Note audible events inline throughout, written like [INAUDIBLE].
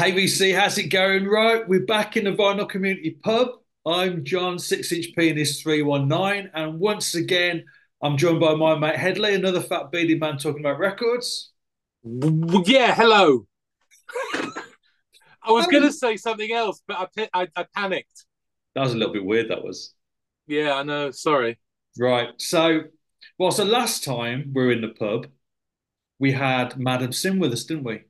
Hey VC, how's it going? Right, we're back in the Vinyl Community Pub. I'm John, 6 inch pianist 319, and once again, I'm joined by my mate Headley, another fat bearded man talking about records. Yeah, hello. [LAUGHS] I was going to say something else, but I, I, I panicked. That was a little bit weird, that was. Yeah, I know. Sorry. Right, so, well, so last time we were in the pub, we had Madam Sim with us, didn't we?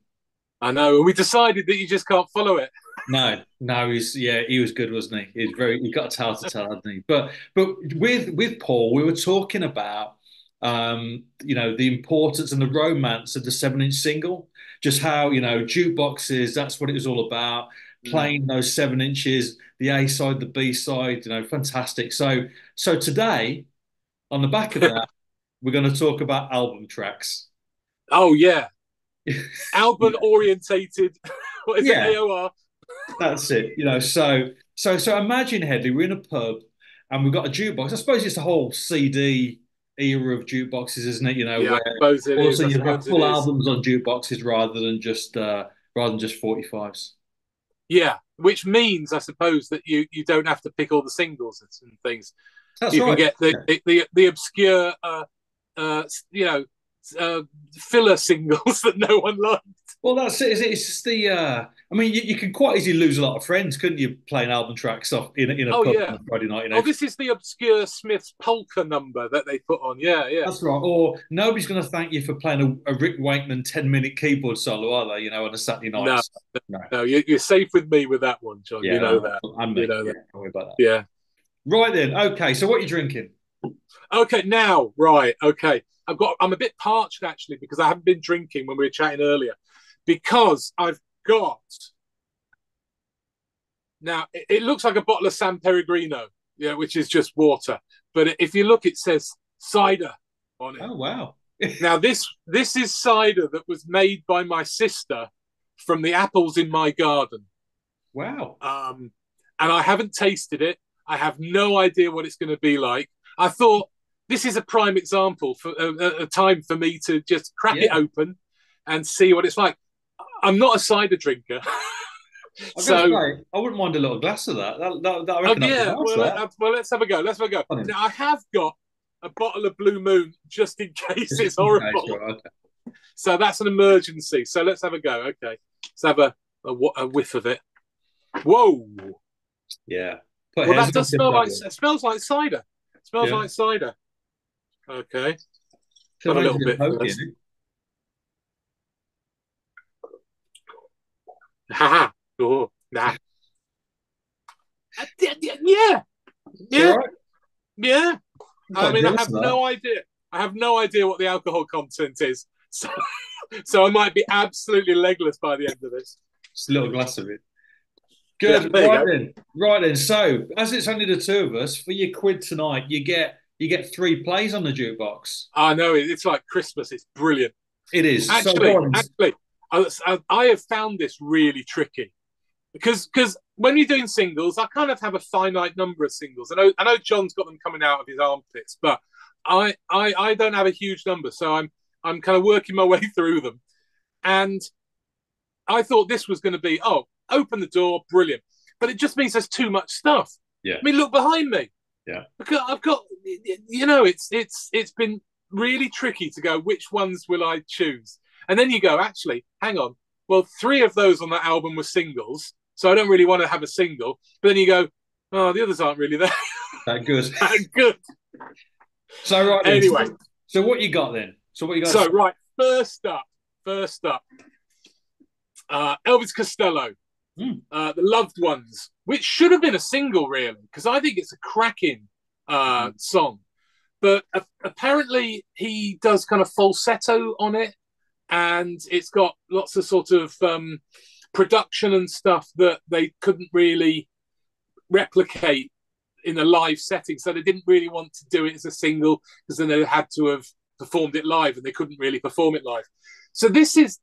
I know. And we decided that you just can't follow it. No, no, he's yeah, he was good, wasn't he? He's very he got a tale to tell, hadn't he? But but with with Paul, we were talking about um, you know, the importance and the romance of the seven inch single, just how, you know, jukeboxes, that's what it was all about. Mm. Playing those seven inches, the A side, the B side, you know, fantastic. So so today, on the back of [LAUGHS] that, we're going to talk about album tracks. Oh yeah, album orientated. [LAUGHS] what is yeah. it? AOR. That's it. You know, so so so imagine Headley, we're in a pub and we've got a jukebox. I suppose it's the whole CD era of jukeboxes, isn't it? You know, yeah, where also you have got full albums on jukeboxes rather than just uh, rather than just forty fives. Yeah, which means I suppose that you you don't have to pick all the singles and things. That's you right. can get the, yeah. the, the the obscure, uh, uh, you know, uh, filler singles [LAUGHS] that no one liked. Well, that's it. It's just the. Uh, I mean, you, you can quite easily lose a lot of friends, couldn't you? Playing album tracks off in, in a oh, pub yeah. on Friday night. You know? Oh, this is the obscure Smith's polka number that they put on. Yeah, yeah. That's right. Or nobody's going to thank you for playing a, a Rick Wakeman ten-minute keyboard solo, are they? You know, on a Saturday night. No, so, no, no you're, safe with me with that one, John. Yeah, you know that. I'm you know yeah, that. Don't worry about that. Yeah. Right then. Okay. So, what are you drinking? Okay, now, right. Okay. I've got. I'm a bit parched actually because I haven't been drinking when we were chatting earlier, because I've got. Now it, it looks like a bottle of San Pellegrino, yeah, which is just water. But if you look, it says cider on it. Oh wow! [LAUGHS] now this this is cider that was made by my sister from the apples in my garden. Wow. Um, and I haven't tasted it. I have no idea what it's going to be like. I thought this is a prime example for a, a time for me to just crack Yeah. it open and see what it's like. I'm not a cider drinker, [LAUGHS] I so say, I wouldn't mind a little glass of that. That, that, that I oh, reckon yeah. Well, nice, let, uh, well, let's have a go. Let's have a go. On. Now, I have got a bottle of Blue Moon just in [LAUGHS] case it's [LAUGHS] horrible. Okay, right, okay. So that's an emergency. So let's have a go. Okay, let's have a a, a whiff of it. Whoa! Yeah. Put Well, that does smell like that it smells like cider. It smells Yeah. like cider. Okay. Feel got a little bit pokey, first. Haha. Oh, nah. Uh, Yeah, yeah, yeah. Yeah. all right. yeah. I'm I quite mean, I have that. no idea. I have no idea what the alcohol content is. [LAUGHS] So, so I might be absolutely legless by the end of this. Just a little glass of it. Good. there you right go. then. Right then. So, as it's only the two of us, for your quid tonight, you get you get three plays on the jukebox. I know it's like Christmas. It's brilliant. It is. Actually, on. actually, I, I, I have found this really tricky because because when you're doing singles, I kind of have a finite number of singles. I know I know John's got them coming out of his armpits, but I I, I don't have a huge number, so I'm I'm kind of working my [LAUGHS] way through them. And I thought this was going to be oh, open the door, brilliant, but it just means there's too much stuff. Yeah. I mean, look behind me. Yeah. because I've got you know it's it's it's been really tricky to go which ones will I choose, and then you go actually hang on, well three of those on that album were singles, so I don't really want to have a single. But then you go, oh the others aren't really that that good. [LAUGHS] that good. So right then. Anyway. So, so what you got then? So what you got? So right, first up, first up, uh, Elvis Costello, Hmm. uh, the Loved Ones, which should have been a single really, because I think it's a cracking uh, Hmm. song. But apparently he does kind of falsetto on it, and it's got lots of sort of um, production and stuff that they couldn't really replicate in a live setting. So they didn't really want to do it as a single because then they had to have performed it live, and they couldn't really perform it live. So this is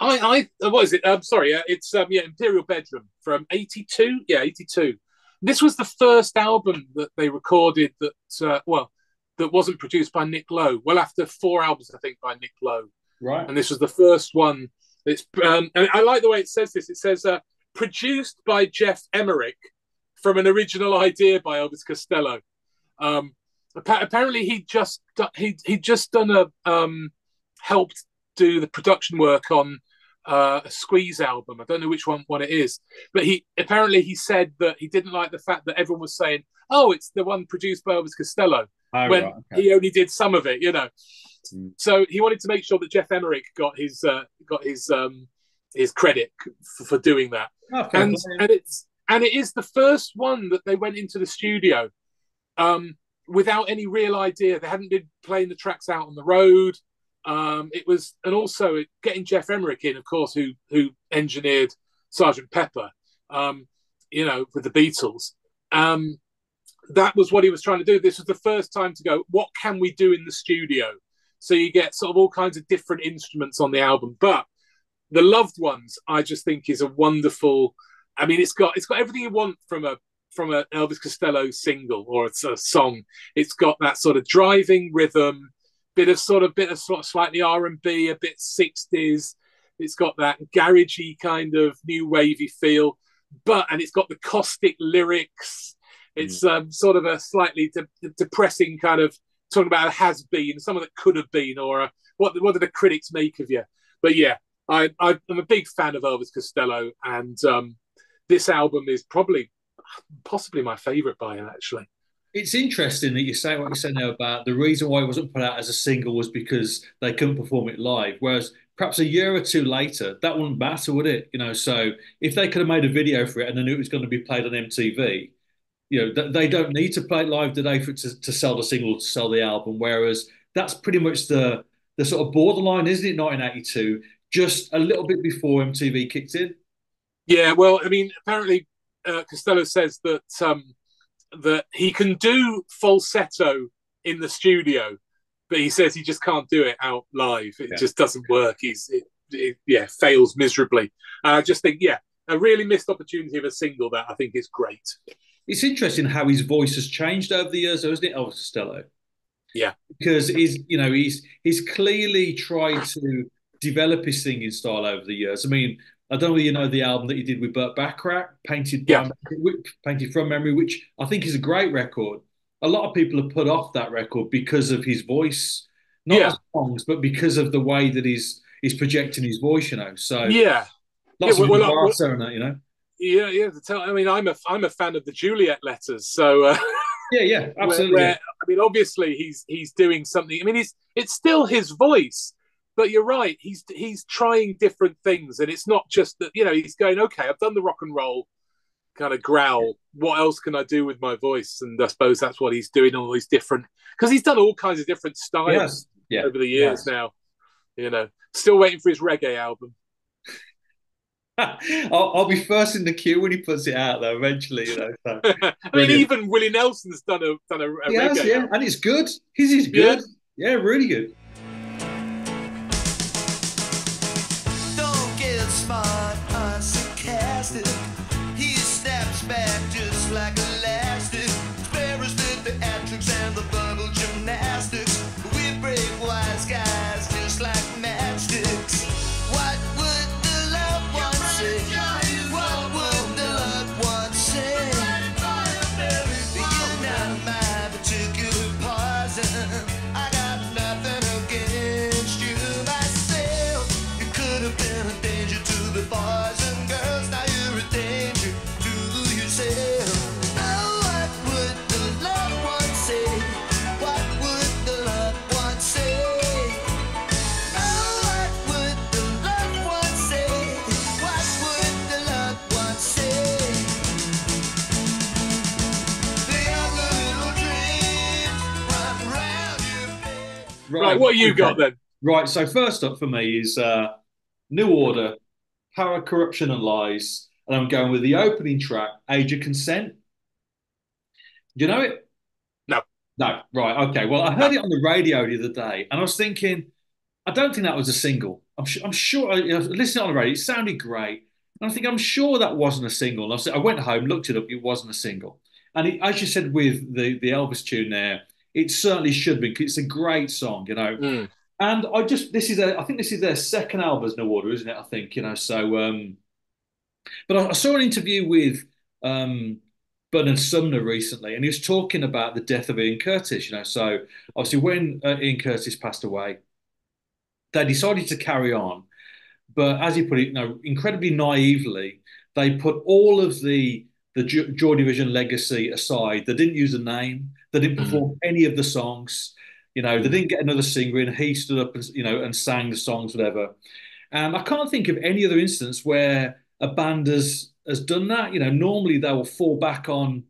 I, I, what is it? I'm sorry. Uh, it's um, yeah, Imperial Bedroom from '82. Yeah, '82. This was the first album that they recorded that, uh, well, that wasn't produced by Nick Lowe. Well, after four albums, I think, by Nick Lowe, right. and this was the first one It's um, and I like the way it says this. It says uh, produced by Jeff Emerick from an original idea by Elvis Costello. Um, apparently, he just he he just done a um, helped do the production work on uh, a Squeeze album. I don't know which one one it is, but he apparently he said that he didn't like the fact that everyone was saying, "Oh, it's the one produced by Elvis Costello," oh, when right, okay. he only did some of it, you know. Mm. So he wanted to make sure that Jeff Emerick got his uh, got his um, his credit for, for doing that, oh, and and it's and it is the first one that they went into the studio um, without any real idea. They hadn't been playing the tracks out on the road. Um, it was, and also getting Jeff Emerick in, of course, who who engineered Sergeant Pepper, um, you know, with the Beatles. Um, that was what he was trying to do. This was the first time to go. What can we do in the studio? So you get sort of all kinds of different instruments on the album, but the loved ones, I just think, is a wonderful. I mean, it's got it's got everything you want from a from an Elvis Costello single or a song. It's got that sort of driving rhythm bit of sort of bit of sort of slightly R and B, a bit sixties. It's got that garagey kind of new wavy feel, but and it's got the caustic lyrics. It's mm. um, sort of a slightly de- depressing kind of talking about a has been, someone that could have been, or a, what what do the critics make of you? But yeah, I, I am a big fan of Elvis Costello, and um, this album is probably possibly my favorite by him actually. It's interesting that you say what you said now about the reason why it wasn't put out as a single was because they couldn't perform it live. Whereas perhaps a year or two later, that wouldn't matter, would it? You know, so if they could have made a video for it and they knew it was going to be played on MTV, you know, they don't need to play it live today for to, to sell the single, to sell the album. Whereas that's pretty much the the sort of borderline, isn't it? 1982, just a little bit before MTV kicked in. Yeah, well, I mean, apparently uh, Costello says that um, that he can do falsetto in the studio, but he says he just can't do it out live. It yeah. just doesn't work. He's it, it, yeah fails miserably. And I just think yeah, a really missed opportunity of a single that I think is great. It's interesting how his voice has changed over the years, though, isn't it, Elvis Costello? Yeah, because he's you know he's he's clearly tried to develop his singing style over the years. I mean, I don't know whether you know the album that he did with Burt Bacharach, Painted yeah. Painted from Memory, which I think is a great record. A lot of people have put off that record because of his voice, not yeah. songs, but because of the way that he's he's projecting his voice. You know, so yeah, lots yeah, well, of well, well, that, you know. Yeah, yeah. To tell, I mean, I'm a I'm a fan of the Juliet letters, so. Uh, yeah, yeah, absolutely. [LAUGHS] Where, where, I mean, obviously, he's he's doing something. I mean, he's it's still his voice, but you're right. He's he's trying different things, and it's not just that. You know, he's going, okay, I've done the rock and roll kind of growl. What else can I do with my voice? And I suppose that's what he's doing. All these different because he's done all kinds of different styles yeah. over the years yes. now. You know, still waiting for his reggae album. [LAUGHS] I'll, I'll, be first in the queue when he puts it out, though. Eventually, you know. So. [LAUGHS] I mean, even Willie Nelson's done a done a, a reggae. Has, yeah, album. and it's good. His is good. Yeah. yeah, really good. What you okay. got then? Right, so first up for me is uh, New Order, Power, Corruption and Lies. And I'm going with the opening track, Age of Consent. Do you know it? No. No, right, okay. Well, I heard no. it on the radio the other day and I was thinking, I don't think that was a single. I'm, I'm sure, I, know, listening on the radio, it sounded great. And I think I'm sure that wasn't a single. I, said, I went home, looked it up, it wasn't a single. And it, as you said with the, the Elvis tune there, it certainly should be. It's a great song, you know. Mm. And I just this is a I think this is their second album as New Order, isn't it? I think you know. So, um, but I, I saw an interview with um, Bernard Sumner recently, and he was talking about the death of Ian Curtis. You know, so obviously when uh, Ian Curtis passed away, they decided to carry on, but as you put it, you know, incredibly naively, they put all of the the Joy Division legacy aside. They didn't use a name. They didn't perform mm. any of the songs. You know, they didn't get another singer in. He stood up and you know and sang the songs, whatever. And I can't think of any other instance where a band has has done that. You know, normally they will fall back on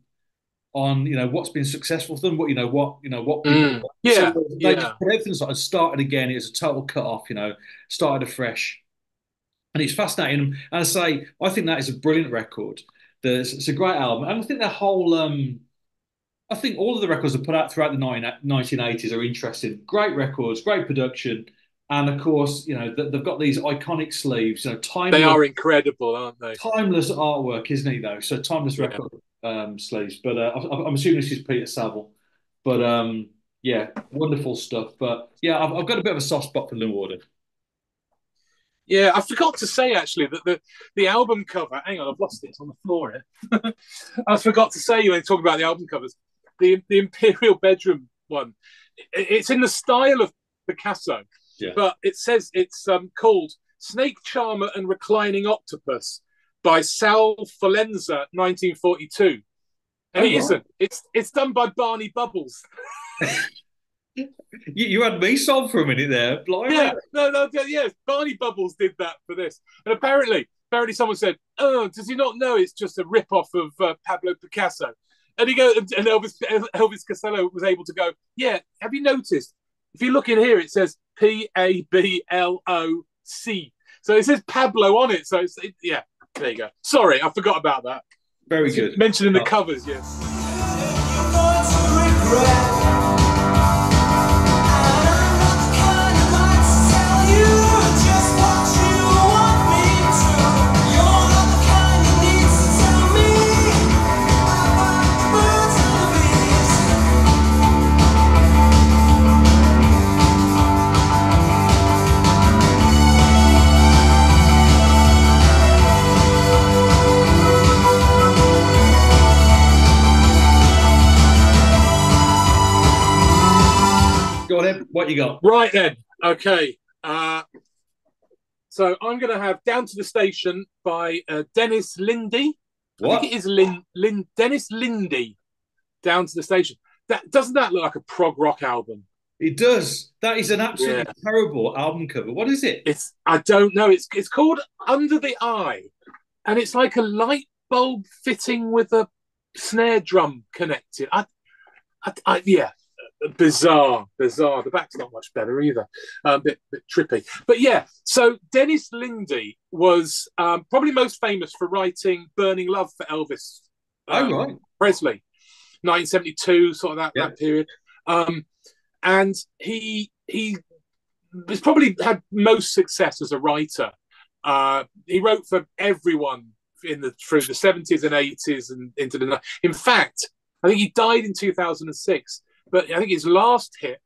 on you know what's been successful for them, what you know what you know what mm. yeah so they yeah. just put everything aside and started again. It was a total cut off. You know, started afresh, and it's fascinating. And I say, I think that is a brilliant record. There's, it's a great album, and I think the whole. Um, I think all of the records that put out throughout the 1980s are interesting. Great records, great production. And of course, you know they've got these iconic sleeves. You know, timeless. They are incredible, aren't they? Timeless artwork, isn't he, Though, so timeless yeah. record um, sleeves. But uh, I'm assuming this is Peter Saville. But um, yeah, wonderful stuff. But yeah, I've, I've, got a bit of a soft spot for New Order. Yeah, I forgot to say actually that the, the album cover. Hang on, I've lost it. It's on the floor here. [LAUGHS] I forgot to say you when talking about the album covers, the the Imperial Bedroom one. It's in the style of Picasso, yeah. but it says it's um, called Snake Charmer and Reclining Octopus by Sal Forlenza, 1942. And oh, it isn't. It's it's done by Barney Bubbles. [LAUGHS] you, you, had me sold for a minute there. Blimey. Yeah, no, no, yeah. Barney Bubbles did that for this, and apparently, apparently, someone said, "Oh, does he not know it's just a rip off of uh, Pablo Picasso?" And he goes, and Elvis Elvis Costello was able to go, "Yeah, have you noticed? If you look in here, it says P A B L O C. So it says Pablo on it. So it's it, yeah." There you go. Sorry, I forgot about that. Very good. Mentioning the oh. covers, yes. What you got? Right then. Okay. Uh, so I'm going to have Down to the Station by uh, Dennis Linde. What? I think it is Lin, Lin, Dennis Linde. Down to the Station. That doesn't that look like a prog rock album? It does. That is an absolutely yeah. terrible album cover. What is it? It's I don't know. It's it's called Under the Eye, and it's like a light bulb fitting with a snare drum connected. I, I, I yeah, bizarre, bizarre. The back's not much better either. A um, bit, bit trippy. But yeah, so Dennis Linde was um, probably most famous for writing Burning Love for Elvis um, oh, right. Presley, 1972, sort of that, yeah. that period. Um, and he he has probably had most success as a writer. Uh, he wrote for everyone in the through the 70s and 80s and into the in fact I think he died in 2006 but I think his last hit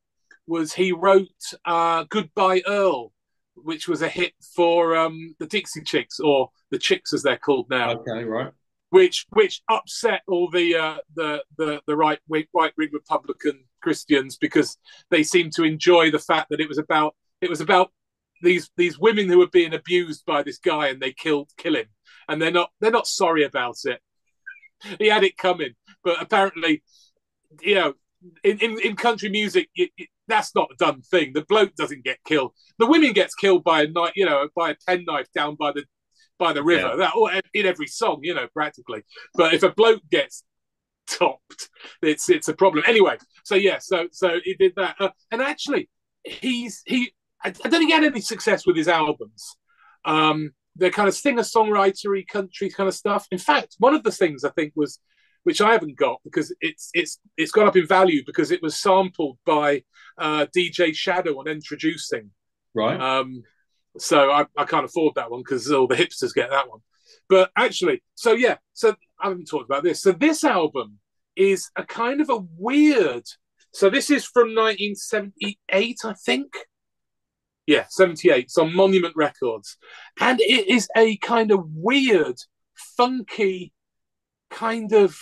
was he wrote uh, "Goodbye Earl," which was a hit for um, the Dixie Chicks or the Chicks as they're called now. Okay, right. Which which upset all the uh, the the the right wing right wing Republican Christians because they seemed to enjoy the fact that it was about it was about these these women who were being abused by this guy and they killed kill him and they're not they're not sorry about it. [LAUGHS] He had it coming, but apparently, you know, in, in, in country music, it, it, that's not a done thing. The bloke doesn't get killed. The women gets killed by a knife, you know, by a penknife down by the by the river. Yeah. That or in every song, you know, practically. But if a bloke gets topped, it's it's a problem. Anyway, so yeah, so so he did that, uh, and actually, he's he. I, I don't think he had any success with his albums. Um, they're kind of singer songwritery country kind of stuff. In fact, one of the things I think was which I haven't got because it's it's it's gone up in value because it was sampled by uh, DJ Shadow on Endtroducing. Right. Um, so I, I can't afford that one because all the hipsters get that one. But actually, so yeah, so I haven't talked about this. So this album is a kind of a weird. So this is from 1978, I think. Yeah, 78. It's on Monument Records. And it is a kind of weird, funky, kind of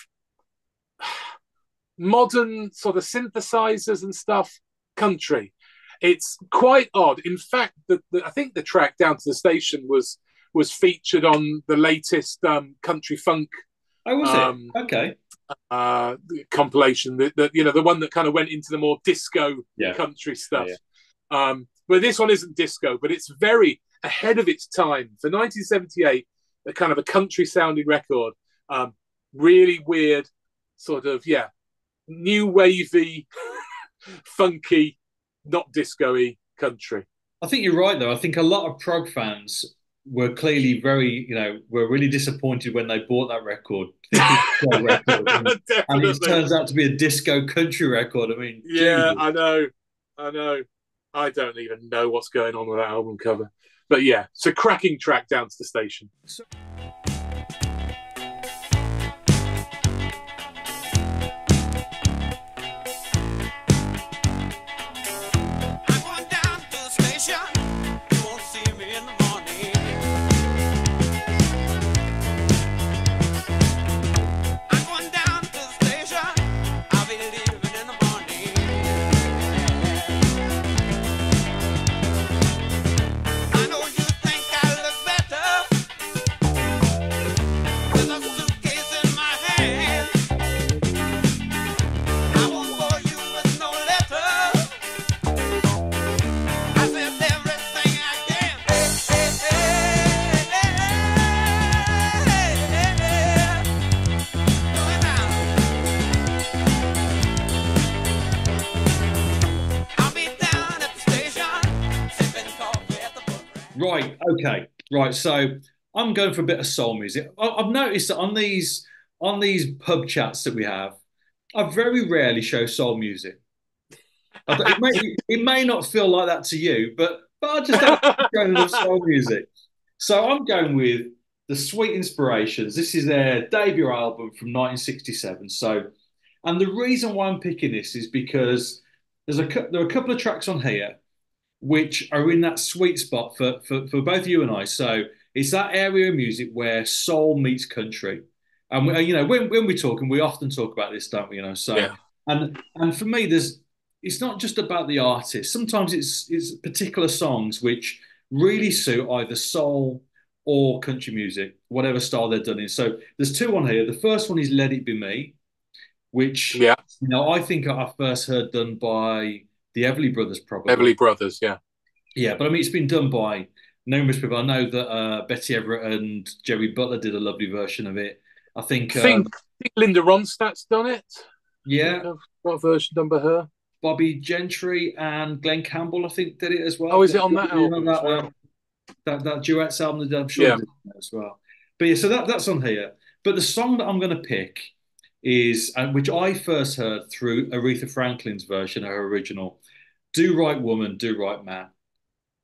[SIGHS] modern sort of synthesizers and stuff country. It's quite odd. In fact, the, the, I think the track down to the station was was featured on the latest um, country funk. Oh, was um, it? Okay. Uh, compilation that, that you know the one that kind of went into the more disco yeah. country stuff. Yeah, yeah. Um, but this one isn't disco, but it's very ahead of its time for 1978. A kind of a country sounding record. Um, really weird, sort of yeah, new wavy, [LAUGHS] funky, not disco-y country. I think you're right though. I think a lot of prog fans were clearly very, you know, were really disappointed when they bought that record. [LAUGHS] record and, and, it turns out to be a disco country record. I mean, yeah, I know, I know. I don't even know what's going on with that album cover, but yeah, it's a cracking track down to the station. So- right. So I'm going for a bit of soul music. I've noticed that on these on these pub chats that we have, I very rarely show soul music. It may, [LAUGHS] it may not feel like that to you, but but I just don't go enough soul [LAUGHS] music. So I'm going with the Sweet Inspirations. This is their debut album from 1967. So, and the reason why I'm picking this is because there's a there are a couple of tracks on here which are in that sweet spot for, for, for both you and I. So it's that area of music where soul meets country. And we, you know, when, when we're talking, we often talk about this, don't we? You know, so yeah. and and for me, there's it's not just about the artist. Sometimes it's it's particular songs which really suit either soul or country music, whatever style they're done in. So there's two on here. The first one is "Let It Be Me," which yeah, you know, I think I first heard done by the Everly Brothers, probably. Everly Brothers, yeah. Yeah, but I mean, it's been done by numerous people. I know that uh, Betty Everett and Jerry Butler did a lovely version of it. I think, I think, um, I think Linda Ronstadt's done it. Yeah. What version done by her? Bobbie Gentry and Glen Campbell, I think, did it as well. Oh, is it on that album? That, well? um, that, that duets album that I'm sure yeah. as well. But yeah, so that, that's on here. But the song that I'm going to pick is, uh, which I first heard through Aretha Franklin's version, her original, "Do Right Woman, Do Right Man."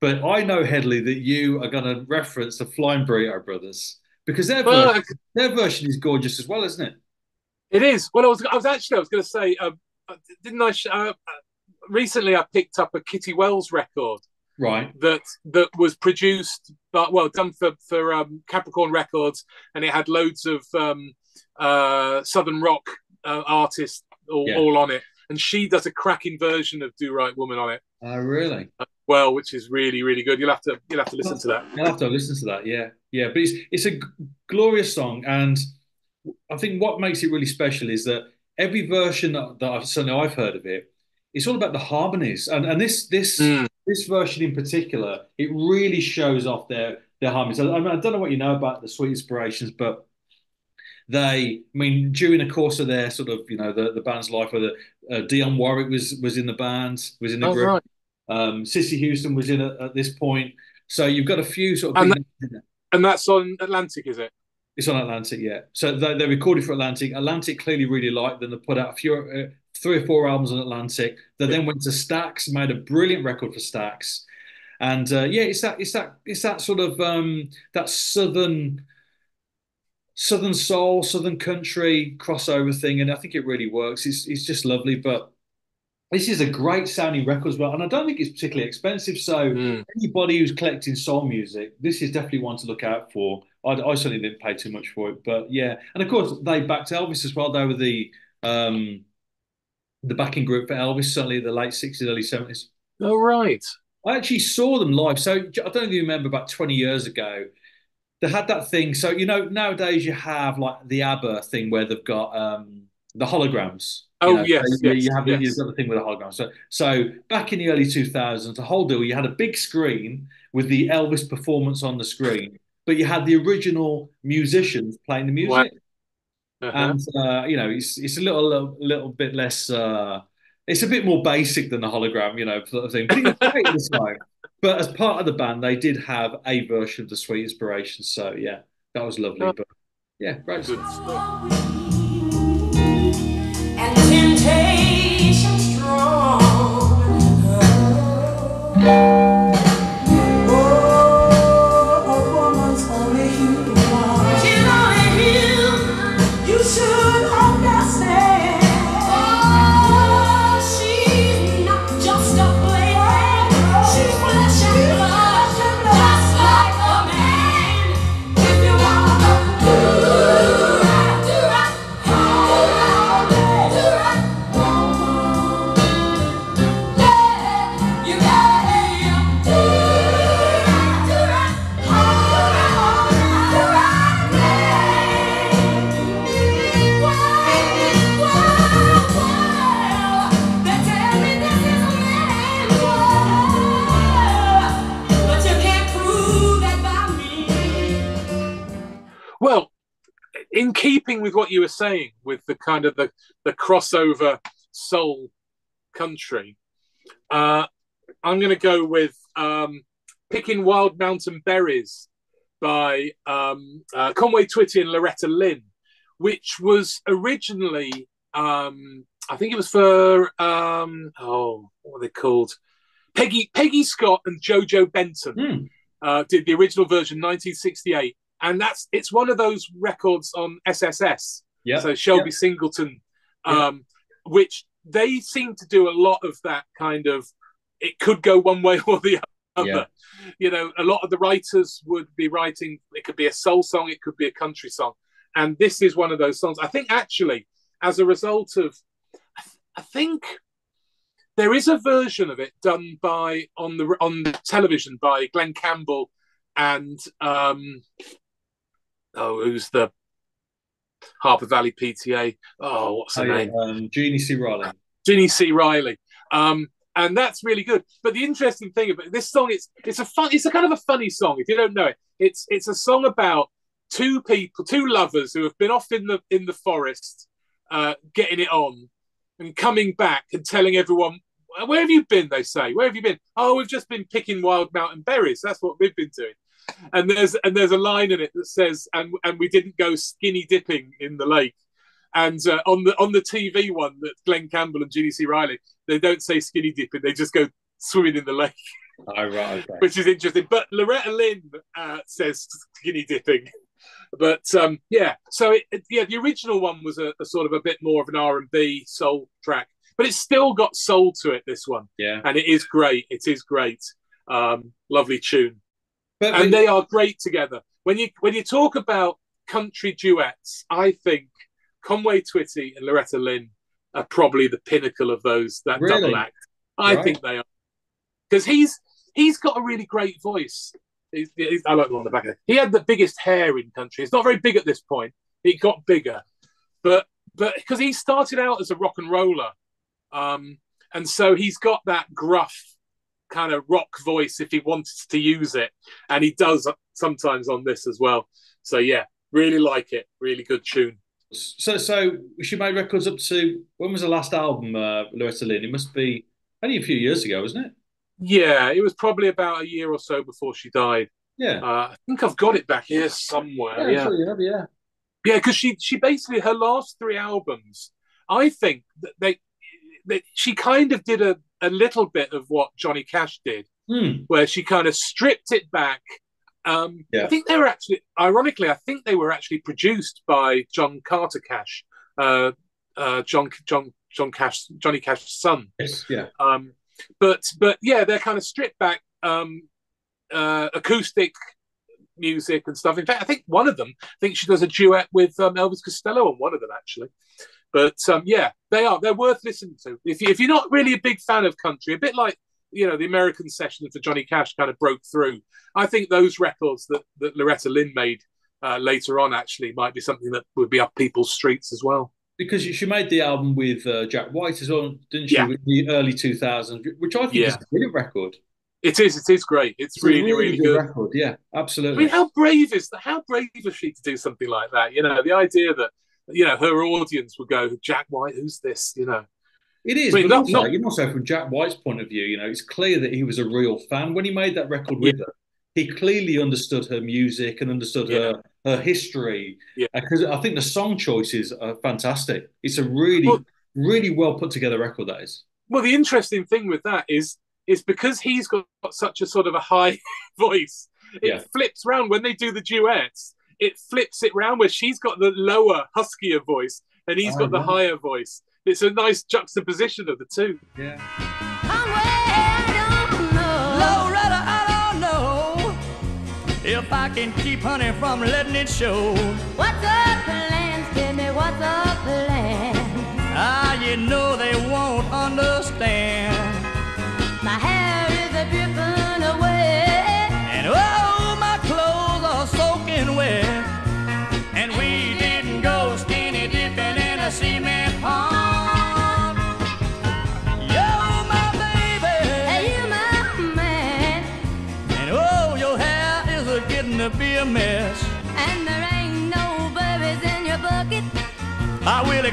But I know Hedley that you are going to reference the Flying Burrito Brothers because their well, version, their version is gorgeous as well, isn't it? It is. Well, I was, I was actually, I was going to say, um, uh, didn't I? Uh, recently, I picked up a Kitty Wells record, right? That that was produced, but well, done for for um, Capricorn Records, and it had loads of um, uh, southern rock uh, artist all, yeah. all, on it, and she does a cracking version of "Do Right Woman" on it. Oh, really? Uh, well, which is really really good. You'll have to you'll have to listen to that. You'll have to listen to that. Yeah, yeah. But it's it's a g- glorious song, and I think what makes it really special is that every version that, that I've certainly I've heard of it, it's all about the harmonies, and and this this mm. this version in particular, it really shows off their their harmonies. I, I, mean, I don't know what you know about the Sweet Inspirations, but they, I mean, during the course of their sort of, you know, the, the band's life, where the, uh, Dionne Warwick was was in the band, was in the oh, group. Right. Um, Cissy Houston was in it at this point. So you've got a few sort of. And, that, and that's on Atlantic, is it? It's on Atlantic, yeah. So they, they recorded for Atlantic. Atlantic clearly really liked them. They put out a few, uh, three or four albums on Atlantic. They yeah. then went to Stax, made a brilliant record for Stax, and uh, yeah, it's that, it's that, it's that sort of um, that southern southern soul, southern country crossover thing, and I think it really works. It's it's just lovely. But this is a great sounding record as well, and I don't think it's particularly expensive. So Mm. anybody who's collecting soul music, this is definitely one to look out for. I, I certainly didn't pay too much for it, but yeah, and of course they backed Elvis as well. They were the um, the backing group for Elvis, certainly the late sixties, early seventies. Oh, right. I actually saw them live. So I don't know if you remember about 20 years ago, they had that thing. So, you know, nowadays you have like the ABBA thing where they've got um, the holograms. You Oh, know, yes, so you, yes, you have the, yes. you've got the thing with the holograms. So, so back in the early 2000s, the whole deal, you had a big screen with the Elvis performance on the screen, but you had the original musicians playing the music. Uh-huh. and uh, you know it's it's a little little, little bit less uh, it's a bit more basic than the hologram you know sort of thing but it was great at the time but as part of the band they did have a version of the sweet inspiration so yeah that was lovely but yeah great Good stuff. Saying, with the kind of the, the crossover soul country, uh, I'm going to go with um, Picking Wild Mountain Berries by um, uh, Conway Twitty and Loretta Lynn, which was originally, um, I think it was for, um, oh, what were they called? Peggy Peggy Scott and Jojo Benson Hmm. uh, did the original version 1968 and that's it's one of those records on sss yeah. So shelby yeah. singleton um, which they seem to do a lot of that kind of it could go one way or the other. Yeah. you know a lot of the writers would be writing it could be a soul song it could be a country song. And this is one of those songs. I think actually as a result of i, th- I think there is a version of it done by on the on the television by Glen Campbell and um oh who's the Harper Valley PTA oh what's her Oh, yeah, name? um, Jeannie C. Riley. Jeannie C. Riley. Um and that's really good. But the interesting thing about this song it's it's a fun it's a kind of a funny song if you don't know it. It's it's a song about two people two lovers who have been off in the in the forest uh getting it on and coming back and telling everyone where have you been? they say. Where have you been? Oh we've just been picking wild mountain berries. That's what we've been doing and there's and there's a line in it that says and and we didn't go skinny dipping in the lake. And uh, on the on the TV one that Glen Campbell and Jeannie C. Riley they don't say skinny dipping they just go swimming in the lake. Oh right okay. [LAUGHS] Which is interesting. But Loretta Lynn uh, says skinny dipping. But um, yeah so it, it- yeah the original one was a, a sort of a bit more of an R&B soul track but it's still got soul to it this one. Yeah. And it is great it is great. Um, lovely tune but, and but- they are great together. When you when you talk about country duets, I think Conway Twitty and Loretta Lynn are probably the pinnacle of those that Really? double act. I Right. think they are because he's he's got a really great voice. He's, he's, I like the one on the back. Of it. He had the biggest hair in country. It's not very big at this point. It got bigger, but but because he started out as a rock and roller, um, and so he's got that gruff kind of rock voice if he wants to use it, and he does sometimes on this as well. So yeah, really like it. Really good tune. so so she made records up to when was the last album uh, Loretta Lynn it must be only a few years ago wasn't it Yeah, it was probably about a year or so before she died. yeah Uh, I think I've got it back here somewhere. yeah, Yeah, sure you have, yeah. yeah, because she she basically her last three albums, I think that they, that she kind of did a, a little bit of what Johnny Cash did, Hmm. where she kind of stripped it back. Um, Yeah. I think they were actually, ironically, I think they were actually produced by John Carter Cash, uh, uh, John John John Cash, Johnny Cash's son. Yes, yeah. Um, but but yeah, they're kind of stripped back um, uh, acoustic music and stuff. In fact, I think one of them, I think she does a duet with um, Elvis Costello on one of them actually. But um, yeah, they are they're worth listening to. If you, if you're not really a big fan of country, a bit like you know the American session for Johnny Cash kind of broke through. I think those records that that Loretta Lynn made uh, later on actually might be something that would be up people's streets as well. Because she made the album with uh, Jack White as well, didn't she? Yeah. In the early 2000s, which I think Yeah. is a brilliant record. It is, it is great. It's, It's a really, really good. record. Yeah, I mean, how brave is? How brave is she to do something like that? You know, the idea that you know her audience would go, "Jack White, who's this?" You know, It is, I mean, but not- also, not- you know, also from Jack White's point of view, you know, it's clear that he was a real fan when he made that record with her. He clearly understood her music and understood her her history. Yeah. Uh, because I think the song choices are fantastic. It's a really, Well- really well put together record. That is. Well, the interesting thing with that is is because he's got such a sort of a high [LAUGHS] voice, it Yeah. flips round when they do the duets. It flips it round where she's got the lower, huskier voice and he's Oh, got the right. higher voice. It's a nice juxtaposition of the two. Yeah. Loretta, I don't know if I can keep honey from letting it show. What's up, plans? Tell me what's up, plans? Ah, you know they won't understand. My hair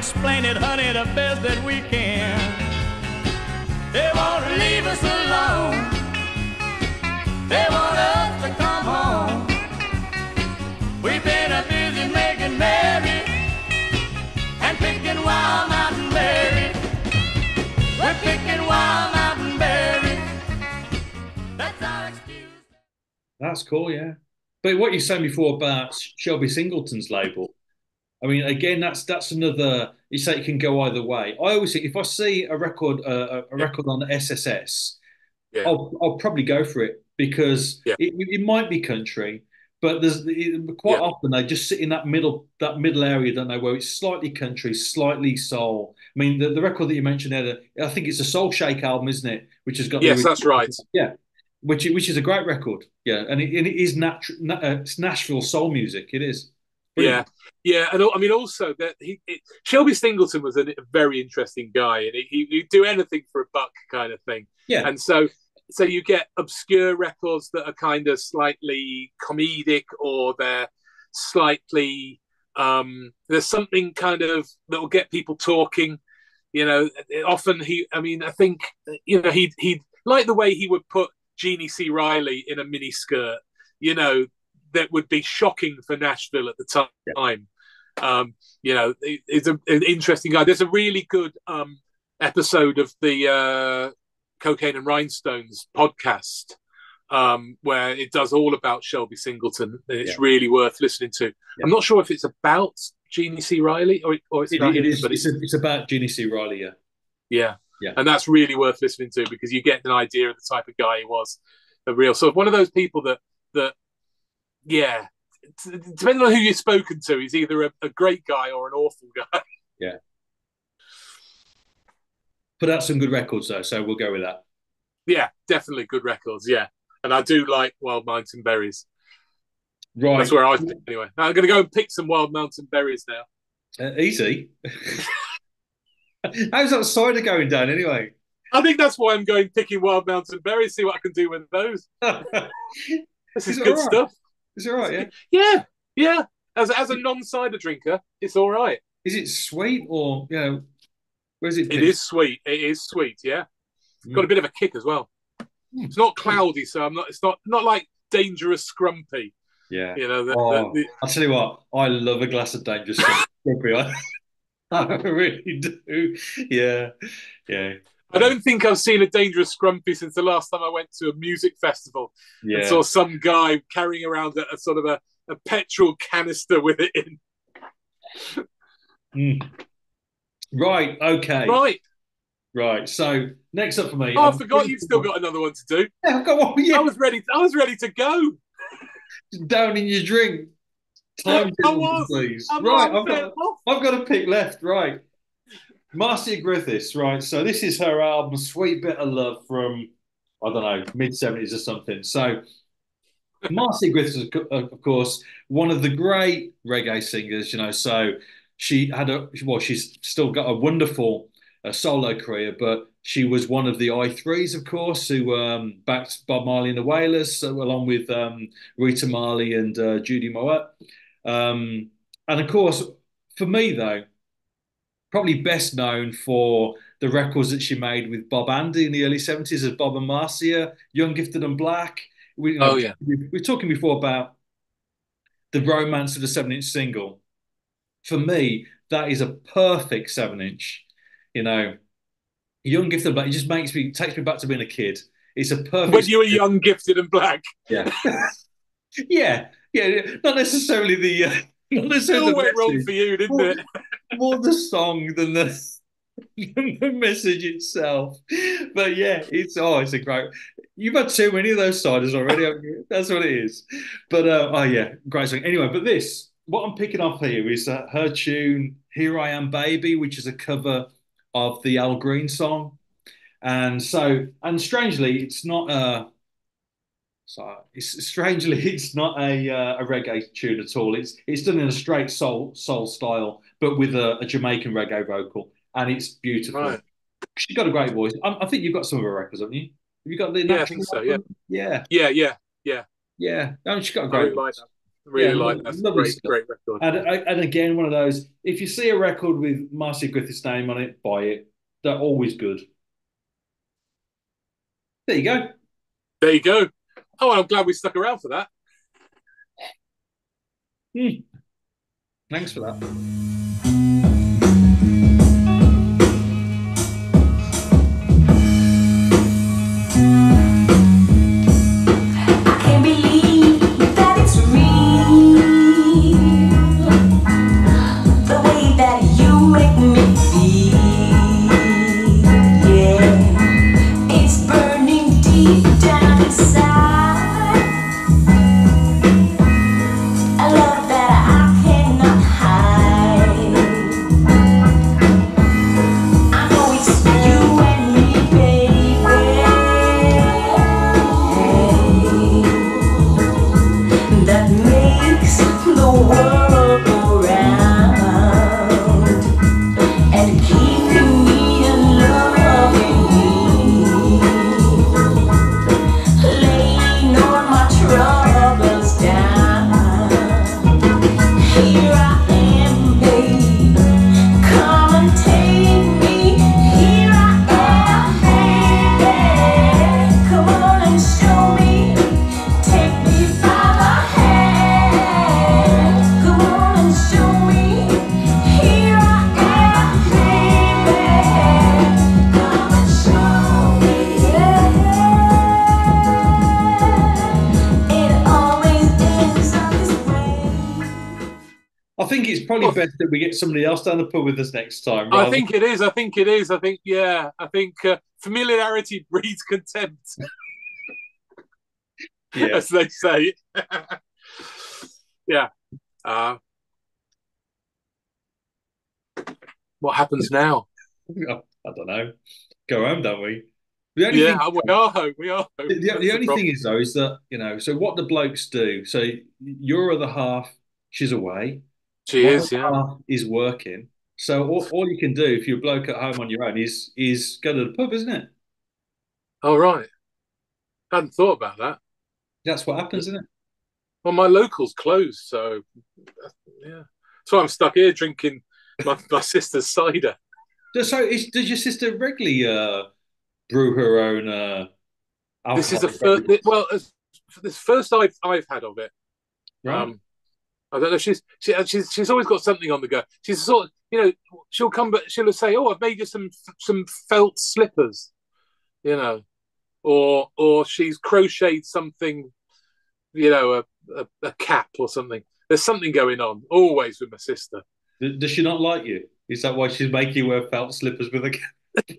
explain it, honey, the best that we can. They won't leave us alone. They want us to come home. We've been a busy making merry and picking wild mountain berries. We're picking wild mountain berries. That's our excuse. That's cool, yeah. But what you're saying before about Shelby Singleton's label, I mean, again, that's that's another. You say it can go either way. I always think if I see a record, uh, a record on SSS, Yeah. I'll I'll probably go for it because Yeah. it, it might be country, but there's it, quite Yeah. often they just sit in that middle that middle area, don't they, where it's slightly country, slightly soul. I mean, the, the record that you mentioned there, the- I think it's a Soul Shake album, isn't it? Which has got the Yes, that's right. yeah, which which is a great record. Yeah, and it, and it is natu- na- uh, it's Nashville soul music. It is. Yeah, yeah, and I mean also that he it, Shelby Singleton was a, very interesting guy, and he, he'd do anything for a buck kind of thing. Yeah. and so so you get obscure records that are kind of slightly comedic, or they're slightly um there's something kind of that will get people talking. You know, often he, I mean, I think you know he he like the way he would put Jeannie C. Riley in a mini skirt. You know, that would be shocking for Nashville at the time. Um, you know, it- it's a, an interesting guy. There's a really good um, episode of the uh, Cocaine and Rhinestones podcast um, where it does all about Shelby Singleton. And it's Yeah. really worth listening to. Yeah. I'm not sure if it's about Jeannie C. Riley or, or it's It, about it him, is. but It's, a, it's about Jeannie C. Riley. Yeah. yeah. Yeah. And that's really worth listening to because you get an idea of the type of guy he was. A real sort of one of those people that that yeah. Depending on who you've spoken to, he's either a, a great guy or an awful guy. [LAUGHS] Yeah. Put out some good records though, so we'll go with that. yeah, definitely good records. Yeah. And I do like Wild Mountain Berries. Right. That's where I think anyway. Now I'm going to go and pick some Wild Mountain Berries now. Uh, easy. [LAUGHS] How's that cider going down anyway? I think that's why I'm going picking Wild Mountain Berries, see what I can do with those. [LAUGHS] This is good right? stuff. Is it all right? Yeah. Yeah, yeah. As, as a non cider drinker, it's all right. Is it sweet or you know? Where's it? It is sweet. It is sweet. Yeah, Mm. got a bit of a kick as well. Mm. It's not cloudy, so I'm not. It's not not like dangerous scrumpy. Yeah. You know. The, Oh, the, I'll tell you what. I love a glass of dangerous stuff. I [LAUGHS] I really do. Yeah. Yeah. I don't think I've seen a dangerous scrumpy since the last time I went to a music festival and saw some guy carrying around a, a sort of a, a petrol canister with it in. Mm. Right. Okay. Right. Right. So next up for me. Oh, I forgot you've still got another one to do. [LAUGHS] Yeah, I've got one. Yeah, I was ready. I was ready to go. down in your drink. Time I was. please. I'm right. I've got. I've got to pick left. Right. Marcia Griffiths. Right. So this is her album, "Sweet Bit of Love," from I don't know mid seventies or something. So. Marcia Griffiths, of course, one of the great reggae singers, you know. So she had a well, she's still got a wonderful uh, solo career, but she was one of the I-Threes, of course, who um, backed Bob Marley and the Wailers, so along with um, Rita Marley and uh, Judy Mowatt. Um, and of course, for me though, probably best known for the records that she made with Bob Andy in the early 70s as Bob and Marcia, Young, Gifted and Black. We, you know, Oh, yeah. we, we were talking before about the romance of the seven inch single. For me, that is a perfect seven inch. You know, Young, Gifted and Black, it just makes me, takes me back to being a kid. It's a perfect. When you were young, gifted, and black, [LAUGHS] Yeah. yeah. Yeah. Not necessarily the, uh, [LAUGHS] not it necessarily all the went wrong for you, didn't it? More the song than the, the message itself. But yeah, it's oh, it's a great. You've had too many of those ciders already. That's what it is. But uh, oh yeah, great song. Anyway, but this what I'm picking up here is uh, her tune "Here I Am, Baby," which is a cover of the Al Green song, and so and strangely, it's not a. So it's strangely, [LAUGHS] it's not a uh, a reggae tune at all. It's it's done in a straight soul soul style, but with a, a Jamaican reggae vocal, and it's beautiful. Right. She's got a great voice. I, I think you've got some of her records, haven't you? Have you got the Yeah, I think so, album? yeah, Yeah, yeah. yeah. No, she's got a great really. Really Yeah, like that. Great, stuff. great record. And and again, one of those. If you see a record with Marcia Griffith's name on it, buy it. They're always good. There you go. There you go. Oh, I'm glad we stuck around for that. Hmm. Thanks for that. Probably best that we get somebody else down the pub with us next time. I think it is. I think it is. I think, yeah. I think uh, familiarity [LAUGHS] breeds contempt, yeah. as they say. [LAUGHS] yeah. Uh, what happens now? [LAUGHS] I don't know. Go home, don't we? The only Yeah, thing, we are home. We are home. the, the- the only problem. thing is though is that you know. So what the blokes do? So your other half, she's away. She My is, yeah. is working. So all, all you can do if you're a bloke at home on your own is is go to the pub, isn't it? All right. Hadn't thought about that. That's what happens, isn't it? Well, my local's closed, so yeah. So I'm stuck here drinking my, [LAUGHS] my sister's cider. So is, does your sister regularly uh, brew her own? Uh, This is the first. Well, as- this first I've I've had of it. right? Um, I don't know. She's she, she's she's always got something on the go. She's sort of you know she'll come but she'll say, "Oh, I've made you some some felt slippers," you know, or or she's crocheted something, you know, a, a, a cap or something. There's something going on always with my sister. Does she not like you? Is that why she's making you wear felt slippers with a cap? [LAUGHS]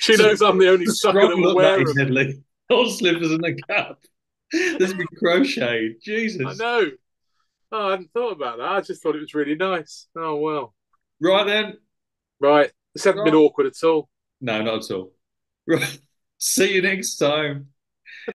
She knows I'm the only [LAUGHS] sucker that will wear them. Felt slippers and a cap. [LAUGHS] There's been crocheted. Jesus. I know. Oh, I hadn't thought about that. I just thought it was really nice. Oh well. Right then. Right. This hasn't been awkward at all. No, not at all. Right. [LAUGHS] See you next time.